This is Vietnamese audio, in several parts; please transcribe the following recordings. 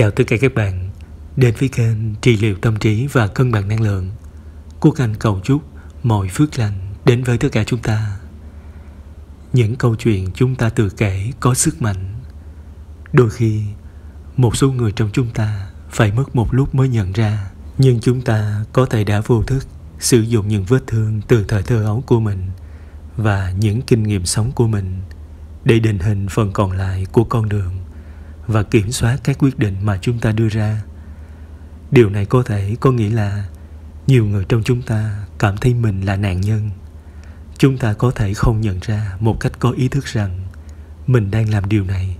Chào tất cả các bạn đến với kênh trị liệu tâm trí và cân bằng năng lượng. Quốc Anh cầu chúc mọi phước lành đến với tất cả chúng ta. Những câu chuyện chúng ta tự kể có sức mạnh. Đôi khi, một số người trong chúng ta phải mất một lúc mới nhận ra, nhưng chúng ta có thể đã vô thức sử dụng những vết thương từ thời thơ ấu của mình và những kinh nghiệm sống của mình để định hình phần còn lại của con đường và kiểm soát các quyết định mà chúng ta đưa ra. Điều này có thể có nghĩa là nhiều người trong chúng ta cảm thấy mình là nạn nhân. Chúng ta có thể không nhận ra một cách có ý thức rằng mình đang làm điều này.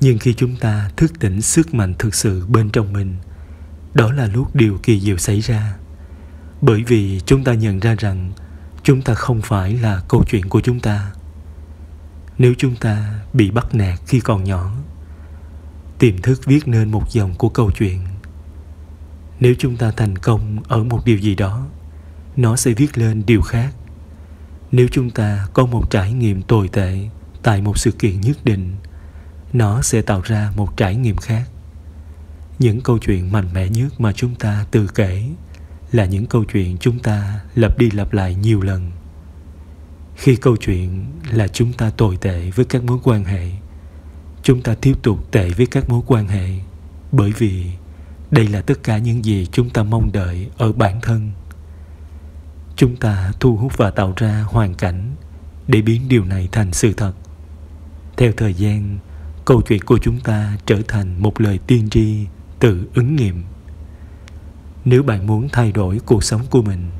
Nhưng khi chúng ta thức tỉnh sức mạnh thực sự bên trong mình, đó là lúc điều kỳ diệu xảy ra. Bởi vì chúng ta nhận ra rằng chúng ta không phải là câu chuyện của chúng ta. Nếu chúng ta bị bắt nạt khi còn nhỏ tiềm thức viết nên một dòng của câu chuyện. Nếu chúng ta thành công ở một điều gì đó, nó sẽ viết lên điều khác. Nếu chúng ta có một trải nghiệm tồi tệ tại một sự kiện nhất định, nó sẽ tạo ra một trải nghiệm khác. Những câu chuyện mạnh mẽ nhất mà chúng ta tự kể là những câu chuyện chúng ta lặp đi lặp lại nhiều lần. Khi câu chuyện là chúng ta tồi tệ với các mối quan hệ chúng ta tiếp tục tệ với các mối quan hệ, bởi vì đây là tất cả những gì chúng ta mong đợi ở bản thân. Chúng ta thu hút và tạo ra hoàn cảnh để biến điều này thành sự thật. Theo thời gian, câu chuyện của chúng ta trở thành một lời tiên tri tự ứng nghiệm. Nếu bạn muốn thay đổi cuộc sống của mình,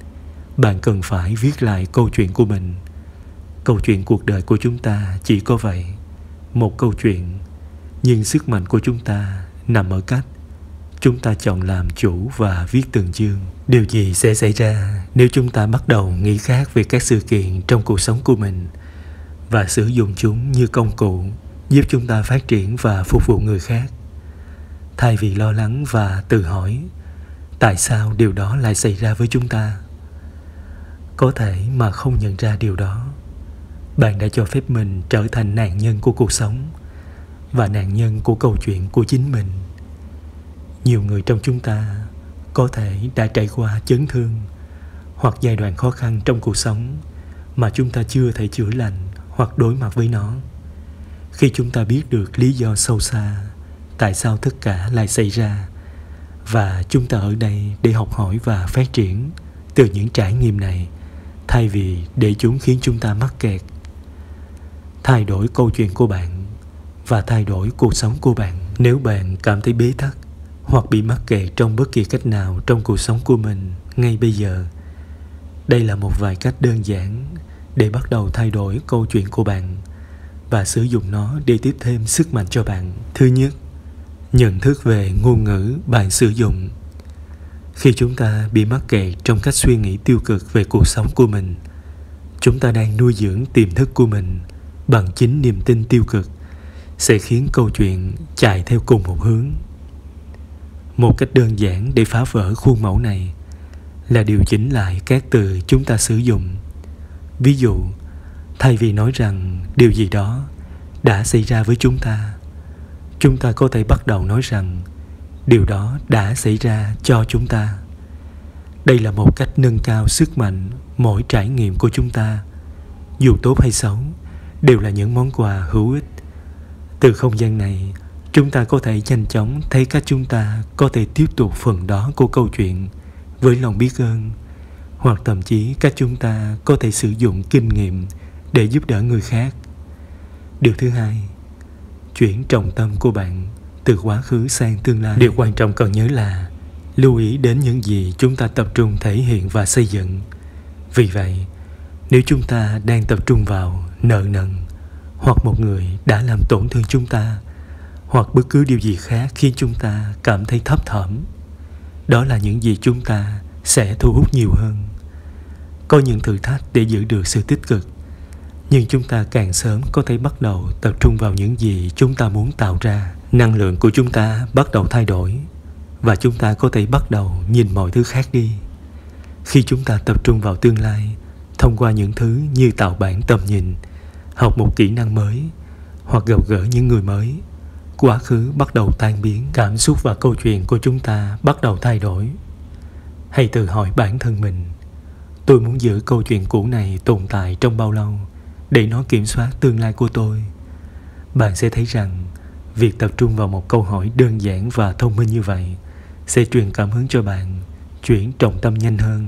bạn cần phải viết lại câu chuyện của mình. Câu chuyện cuộc đời của chúng ta chỉ có vậy một câu chuyện, nhưng sức mạnh của chúng ta nằm ở cách chúng ta chọn làm chủ và viết từng chương điều gì sẽ xảy ra nếu chúng ta bắt đầu nghĩ khác về các sự kiện trong cuộc sống của mình và sử dụng chúng như công cụ giúp chúng ta phát triển và phục vụ người khác? Thay vì lo lắng và tự hỏi, tại sao điều đó lại xảy ra với chúng ta? Có thể mà không nhận ra điều đó bạn đã cho phép mình trở thành nạn nhân của cuộc sống và nạn nhân của câu chuyện của chính mình. Nhiều người trong chúng ta có thể đã trải qua chấn thương hoặc giai đoạn khó khăn trong cuộc sống mà chúng ta chưa thể chữa lành hoặc đối mặt với nó. Khi chúng ta biết được lý do sâu xa tại sao tất cả lại xảy ra và chúng ta ở đây để học hỏi và phát triển từ những trải nghiệm này, thay vì để chúng khiến chúng ta mắc kẹt thay đổi câu chuyện của bạn và thay đổi cuộc sống của bạn. Nếu bạn cảm thấy bế tắc hoặc bị mắc kẹt trong bất kỳ cách nào trong cuộc sống của mình ngay bây giờ, đây là một vài cách đơn giản để bắt đầu thay đổi câu chuyện của bạn và sử dụng nó để tiếp thêm sức mạnh cho bạn. Thứ nhất, nhận thức về ngôn ngữ bạn sử dụng. Khi chúng ta bị mắc kẹt trong cách suy nghĩ tiêu cực về cuộc sống của mình, chúng ta đang nuôi dưỡng tiềm thức của mình bằng chính niềm tin tiêu cực, sẽ khiến câu chuyện chạy theo cùng một hướng. Một cách đơn giản để phá vỡ khuôn mẫu này là điều chỉnh lại các từ chúng ta sử dụng. Ví dụ, thay vì nói rằng điều gì đó đã xảy ra với chúng ta chúng ta có thể bắt đầu nói rằng điều đó đã xảy ra cho chúng ta. Đây là một cách nâng cao sức mạnh mỗi trải nghiệm của chúng ta, dù tốt hay xấu đều là những món quà hữu ích. Từ không gian này, chúng ta có thể nhanh chóng thấy cách chúng ta có thể tiếp tục phần đó của câu chuyện với lòng biết ơn, hoặc thậm chí cách chúng ta có thể sử dụng kinh nghiệm để giúp đỡ người khác. Điều thứ hai, chuyển trọng tâm của bạn từ quá khứ sang tương lai. Điều quan trọng cần nhớ là lưu ý đến những gì chúng ta tập trung thể hiện và xây dựng. Vì vậy, nếu chúng ta đang tập trung vào nợ nần, hoặc một người đã làm tổn thương chúng ta, hoặc bất cứ điều gì khác khiến chúng ta cảm thấy thấp thỏm. Đó là những gì chúng ta sẽ thu hút nhiều hơn. Có những thử thách để giữ được sự tích cực, nhưng chúng ta càng sớm có thể bắt đầu tập trung vào những gì chúng ta muốn tạo ra. Năng lượng của chúng ta bắt đầu thay đổi, và chúng ta có thể bắt đầu nhìn mọi thứ khác đi. Khi chúng ta tập trung vào tương lai, thông qua những thứ như tạo bản tầm nhìn học một kỹ năng mới hoặc gặp gỡ những người mới. Quá khứ bắt đầu tan biến, cảm xúc và câu chuyện của chúng ta bắt đầu thay đổi. Hãy tự hỏi bản thân mình, tôi muốn giữ câu chuyện cũ này tồn tại trong bao lâu để nó kiểm soát tương lai của tôi? Bạn sẽ thấy rằng việc tập trung vào một câu hỏi đơn giản và thông minh như vậy sẽ truyền cảm hứng cho bạn, chuyển trọng tâm nhanh hơn.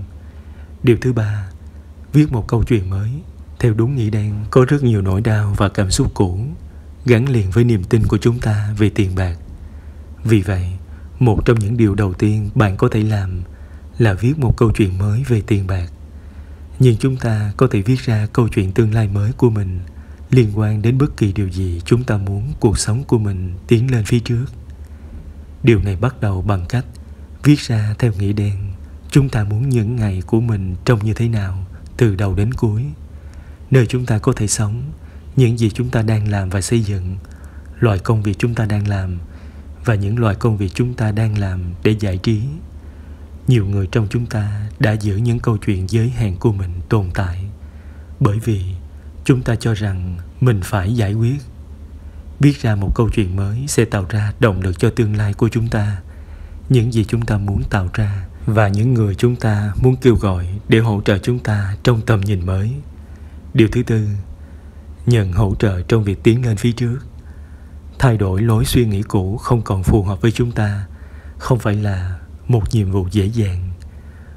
Điều thứ ba, viết một câu chuyện mới theo đúng nghĩa đen có rất nhiều nỗi đau và cảm xúc cũ, gắn liền với niềm tin của chúng ta về tiền bạc. Vì vậy, một trong những điều đầu tiên bạn có thể làm là viết một câu chuyện mới về tiền bạc. Nhưng chúng ta có thể viết ra câu chuyện tương lai mới của mình liên quan đến bất kỳ điều gì chúng ta muốn cuộc sống của mình tiến lên phía trước. Điều này bắt đầu bằng cách viết ra theo nghĩa đen chúng ta muốn những ngày của mình trông như thế nào từ đầu đến cuối nơi chúng ta có thể sống, những gì chúng ta đang làm và xây dựng loại công việc chúng ta đang làm và những loại công việc chúng ta đang làm để giải trí. Nhiều người trong chúng ta đã giữ những câu chuyện giới hạn của mình tồn tại bởi vì chúng ta cho rằng mình phải giải quyết. Viết ra một câu chuyện mới sẽ tạo ra động lực cho tương lai của chúng ta. Những gì chúng ta muốn tạo ra và những người chúng ta muốn kêu gọi để hỗ trợ chúng ta trong tầm nhìn mới điều thứ tư, nhận hỗ trợ trong việc tiến lên phía trước. Thay đổi lối suy nghĩ cũ không còn phù hợp với chúng ta, không phải là một nhiệm vụ dễ dàng.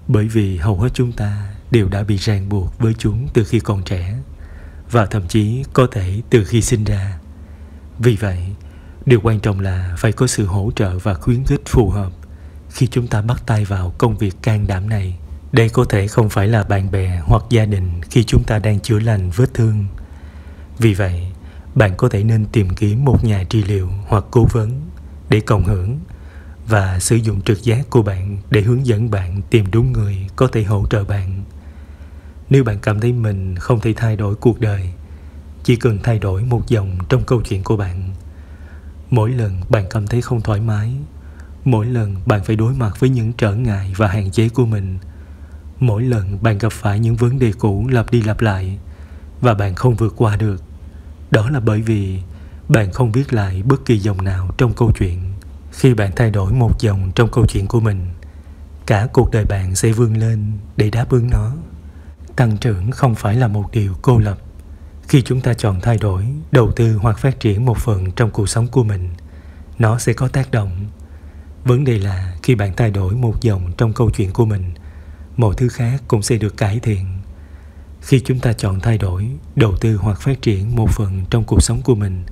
Bởi vì hầu hết chúng ta đều đã bị ràng buộc với chúng từ khi còn trẻ, và thậm chí có thể từ khi sinh ra. Vì vậy, điều quan trọng là phải có sự hỗ trợ và khuyến khích phù hợp khi chúng ta bắt tay vào công việc can đảm này đây có thể không phải là bạn bè hoặc gia đình khi chúng ta đang chữa lành, vết thương. Vì vậy, bạn có thể nên tìm kiếm một nhà trị liệu hoặc cố vấn để cộng hưởng và sử dụng trực giác của bạn để hướng dẫn bạn tìm đúng người có thể hỗ trợ bạn. Nếu bạn cảm thấy mình không thể thay đổi cuộc đời, chỉ cần thay đổi một dòng trong câu chuyện của bạn. Mỗi lần bạn cảm thấy không thoải mái, mỗi lần bạn phải đối mặt với những trở ngại và hạn chế của mình mỗi lần bạn gặp phải những vấn đề cũ lặp đi lặp lại, và bạn không vượt qua được. Đó là bởi vì bạn không viết lại bất kỳ dòng nào trong câu chuyện. Khi bạn thay đổi một dòng trong câu chuyện của mình, cả cuộc đời bạn sẽ vươn lên để đáp ứng nó. Tăng trưởng không phải là một điều cô lập. Khi chúng ta chọn thay đổi, đầu tư hoặc phát triển một phần trong cuộc sống của mình, nó sẽ có tác động. Vấn đề là khi bạn thay đổi một dòng trong câu chuyện của mình mọi thứ khác cũng sẽ được cải thiện. Khi chúng ta chọn thay đổi, đầu tư hoặc phát triển một phần trong cuộc sống của mình,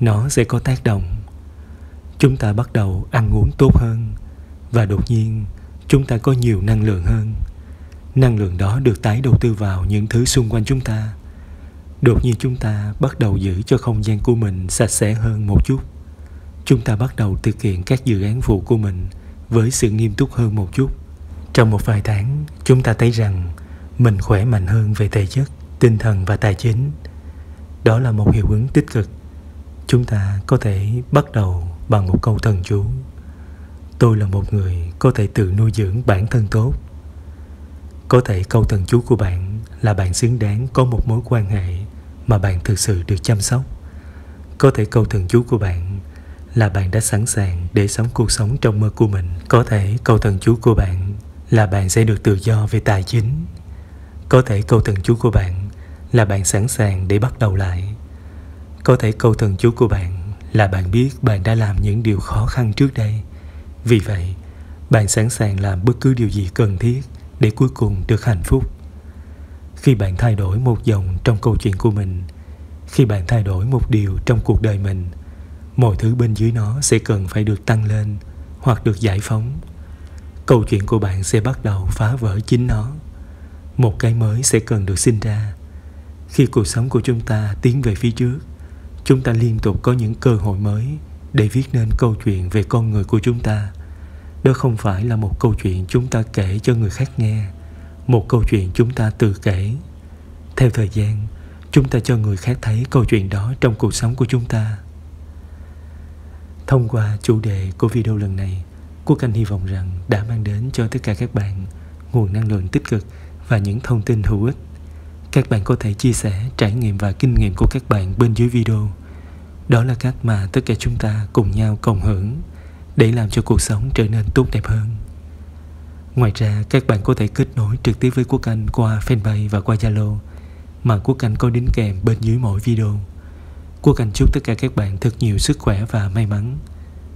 nó sẽ có tác động. Chúng ta bắt đầu ăn uống tốt hơn và đột nhiên, chúng ta có nhiều năng lượng hơn. Năng lượng đó được tái đầu tư vào những thứ xung quanh chúng ta. Đột nhiên chúng ta bắt đầu giữ cho không gian của mình sạch sẽ hơn một chút. Chúng ta bắt đầu thực hiện các dự án phụ của mình với sự nghiêm túc hơn một chút trong một vài tháng, chúng ta thấy rằng mình khỏe mạnh hơn về thể chất, tinh thần và tài chính. Đó là một hiệu ứng tích cực. Chúng ta có thể bắt đầu bằng một câu thần chú. Tôi là một người có thể tự nuôi dưỡng bản thân tốt. Có thể câu thần chú của bạn là bạn xứng đáng có một mối quan hệ mà bạn thực sự được chăm sóc. Có thể câu thần chú của bạn là bạn đã sẵn sàng để sống cuộc sống trong mơ của mình. Có thể câu thần chú của bạn là bạn sẽ được tự do về tài chính. Có thể câu thần chú của bạn là bạn sẵn sàng để bắt đầu lại. Có thể câu thần chú của bạn là bạn biết bạn đã làm những điều khó khăn trước đây. Vì vậy, bạn sẵn sàng làm bất cứ điều gì cần thiết để cuối cùng được hạnh phúc. Khi bạn thay đổi một dòng trong câu chuyện của mình, khi bạn thay đổi một điều trong cuộc đời mình, mọi thứ bên dưới nó sẽ cần phải được tăng lên hoặc được giải phóng câu chuyện của bạn sẽ bắt đầu phá vỡ chính nó. Một cái mới sẽ cần được sinh ra. Khi cuộc sống của chúng ta tiến về phía trước, chúng ta liên tục có những cơ hội mới để viết nên câu chuyện về con người của chúng ta. Đó không phải là một câu chuyện chúng ta kể cho người khác nghe, một câu chuyện chúng ta tự kể. Theo thời gian, chúng ta cho người khác thấy câu chuyện đó trong cuộc sống của chúng ta. Thông qua chủ đề của video lần này quốc anh hy vọng rằng đã mang đến cho tất cả các bạn nguồn năng lượng tích cực và những thông tin hữu ích. Các bạn có thể chia sẻ trải nghiệm và kinh nghiệm của các bạn bên dưới video. Đó là cách mà tất cả chúng ta cùng nhau cộng hưởng để làm cho cuộc sống trở nên tốt đẹp hơn. Ngoài ra, các bạn có thể kết nối trực tiếp với quốc anh qua fanpage và qua zalo mà quốc anh có đính kèm bên dưới mỗi video. Quốc anh chúc tất cả các bạn thật nhiều sức khỏe và may mắn